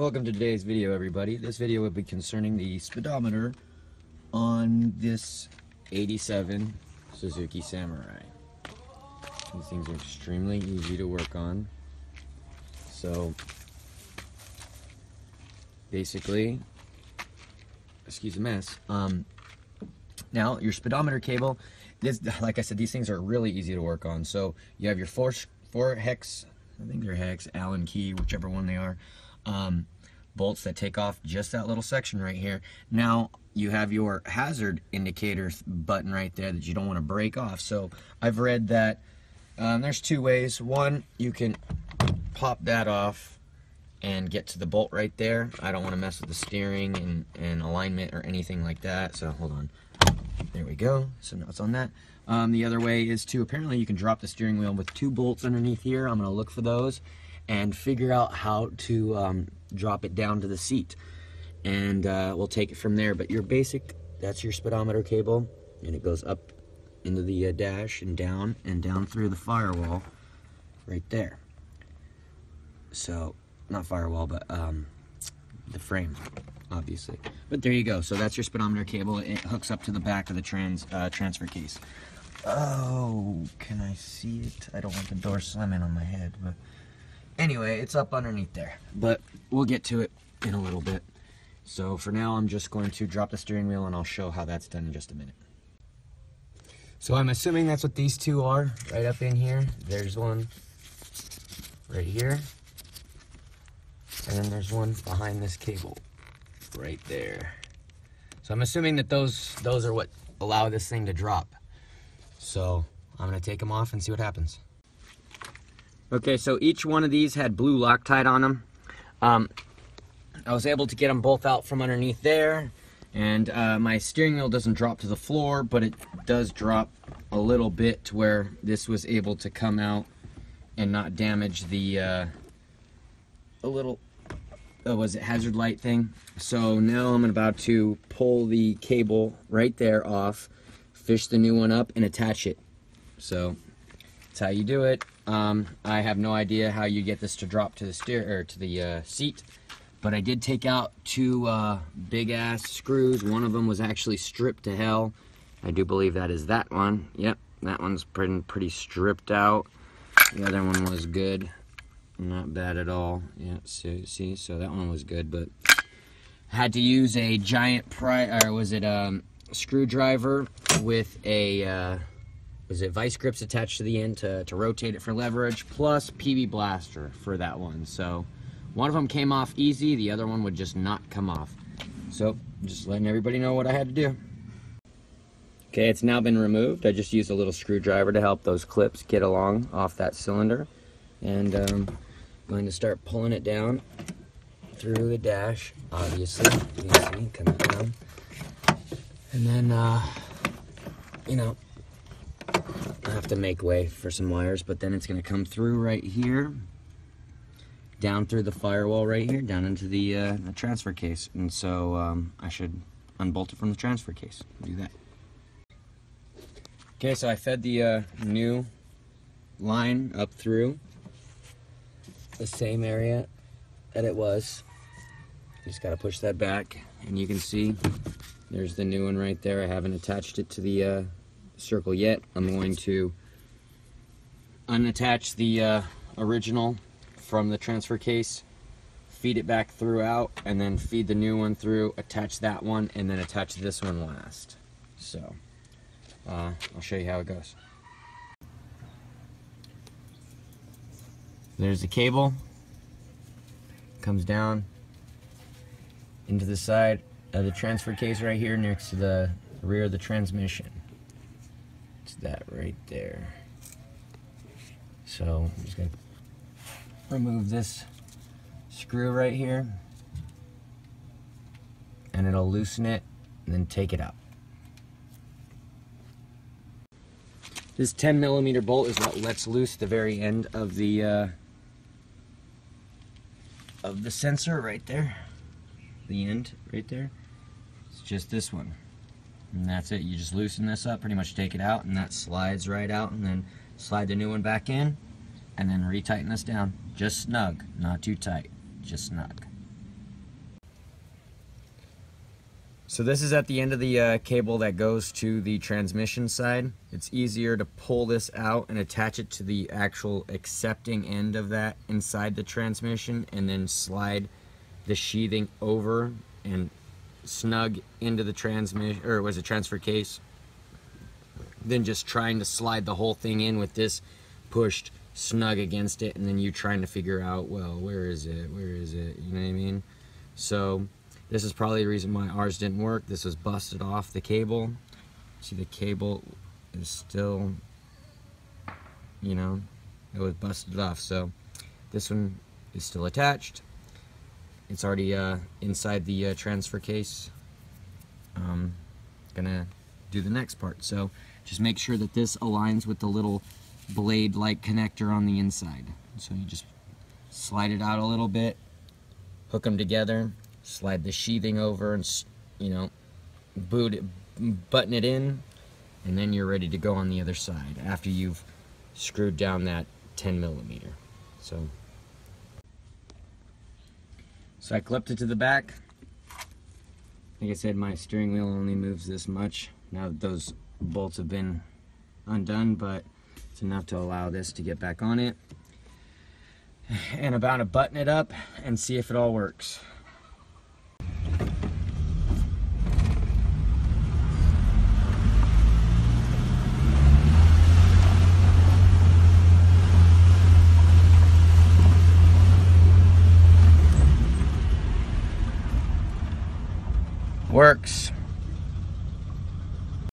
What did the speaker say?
Welcome to today's video everybody. This video will be concerning the speedometer on this 87 Suzuki Samurai. These things are extremely easy to work on. So basically, excuse the mess. Um, now your speedometer cable, this like I said, these things are really easy to work on. So you have your four four hex, I think they're hex, Allen key, whichever one they are. Um, bolts that take off just that little section right here. Now you have your hazard indicator button right there that you don't want to break off. So I've read that um, there's two ways. One, you can pop that off and get to the bolt right there. I don't want to mess with the steering and, and alignment or anything like that. So hold on. There we go. So now it's on that. Um, the other way is to, apparently you can drop the steering wheel with two bolts underneath here. I'm going to look for those and figure out how to um, drop it down to the seat. And uh, we'll take it from there. But your basic, that's your speedometer cable. And it goes up into the uh, dash and down and down through the firewall right there. So, not firewall, but um, the frame, obviously. But there you go. So that's your speedometer cable. It hooks up to the back of the trans uh, transfer case. Oh, can I see it? I don't want the door slamming on my head, but anyway, it's up underneath there. But we'll get to it in a little bit. So for now, I'm just going to drop the steering wheel and I'll show how that's done in just a minute. So I'm assuming that's what these two are, right up in here. There's one right here. And then there's one behind this cable, right there. So I'm assuming that those those are what allow this thing to drop. So I'm gonna take them off and see what happens. Okay, so each one of these had blue Loctite on them. Um, I was able to get them both out from underneath there, and uh, my steering wheel doesn't drop to the floor, but it does drop a little bit to where this was able to come out and not damage the uh, a little uh, was it hazard light thing. So now I'm about to pull the cable right there off, fish the new one up, and attach it. So that's how you do it. Um, I have no idea how you get this to drop to the steer or to the uh, seat, but I did take out two uh, big ass screws. One of them was actually stripped to hell. I do believe that is that one. Yep, that one's pretty pretty stripped out. The other one was good, not bad at all. Yeah, see, see, so that one was good, but had to use a giant pry or was it um, screwdriver with a. Uh, is it vice grips attached to the end to, to rotate it for leverage, plus PB Blaster for that one. So one of them came off easy, the other one would just not come off. So just letting everybody know what I had to do. Okay, it's now been removed. I just used a little screwdriver to help those clips get along off that cylinder. And um, I'm going to start pulling it down through the dash, obviously. You can see, coming down. And then, uh, you know, I have to make way for some wires, but then it's going to come through right here, down through the firewall right here, down into the, uh, the transfer case. And so um, I should unbolt it from the transfer case. Do that. Okay, so I fed the uh, new line up through the same area that it was. Just got to push that back, and you can see there's the new one right there. I haven't attached it to the uh, circle yet. I'm going to unattach the uh, original from the transfer case, feed it back throughout, and then feed the new one through, attach that one, and then attach this one last. So, uh, I'll show you how it goes. There's the cable, comes down into the side of the transfer case right here next to the rear of the transmission. It's that right there. So I'm just gonna remove this screw right here and it'll loosen it and then take it out. This 10 millimeter bolt is what lets loose the very end of the uh, of the sensor right there. The end right there. It's just this one. And that's it. You just loosen this up, pretty much take it out, and that slides right out, and then slide the new one back in, and then retighten this down. Just snug, not too tight, just snug. So this is at the end of the uh, cable that goes to the transmission side. It's easier to pull this out and attach it to the actual accepting end of that inside the transmission and then slide the sheathing over and snug into the transmission, or was it transfer case? Then just trying to slide the whole thing in with this pushed snug against it and then you trying to figure out, well, where is it? Where is it? You know what I mean? So this is probably the reason why ours didn't work. This was busted off the cable. See the cable is still, you know, it was busted off. So this one is still attached. It's already uh, inside the uh, transfer case. Um, gonna do the next part. So just make sure that this aligns with the little blade-like connector on the inside. So you just slide it out a little bit, hook them together, slide the sheathing over and you know boot it, button it in and then you're ready to go on the other side after you've screwed down that 10 millimeter so so I clipped it to the back. Like I said my steering wheel only moves this much now that those bolts have been undone but it's enough to allow this to get back on it and about to button it up and see if it all works Works.